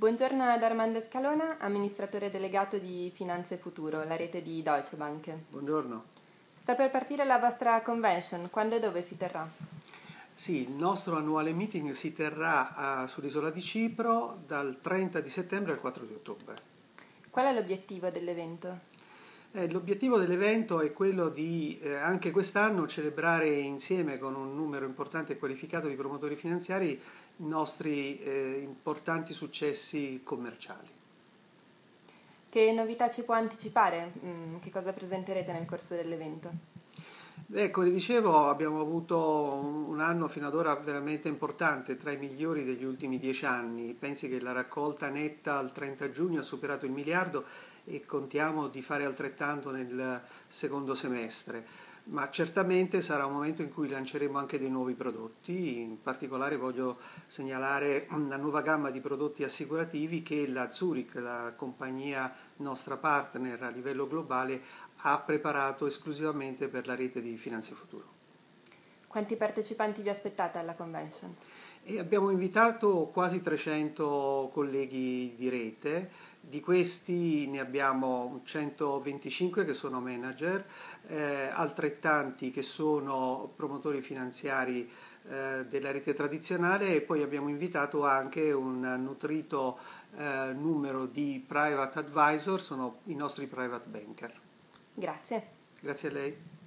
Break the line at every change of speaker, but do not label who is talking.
Buongiorno ad Armando Scalona, amministratore delegato di Finanze Futuro, la rete di Deutsche Bank.
Buongiorno.
Sta per partire la vostra convention, quando e dove si terrà?
Sì, il nostro annuale meeting si terrà uh, sull'isola di Cipro dal 30 di settembre al 4 di ottobre.
Qual è l'obiettivo dell'evento?
Eh, l'obiettivo dell'evento è quello di eh, anche quest'anno celebrare insieme con un numero importante e qualificato di promotori finanziari i nostri eh, importanti successi commerciali.
Che novità ci può anticipare? Mm, che cosa presenterete nel corso dell'evento?
Beh, come dicevo, abbiamo avuto un anno fino ad ora veramente importante, tra i migliori degli ultimi dieci anni. Pensi che la raccolta netta al 30 giugno ha superato il miliardo e contiamo di fare altrettanto nel secondo semestre. Ma certamente sarà un momento in cui lanceremo anche dei nuovi prodotti, in particolare voglio segnalare una nuova gamma di prodotti assicurativi che la Zurich, la compagnia nostra partner a livello globale, ha preparato esclusivamente per la rete di Finanze Futuro.
Quanti partecipanti vi aspettate alla convention?
E abbiamo invitato quasi 300 colleghi di rete, di questi ne abbiamo 125 che sono manager, eh, altrettanti che sono promotori finanziari eh, della rete tradizionale e poi abbiamo invitato anche un nutrito eh, numero di private advisor, sono i nostri private banker.
Grazie.
Grazie a lei.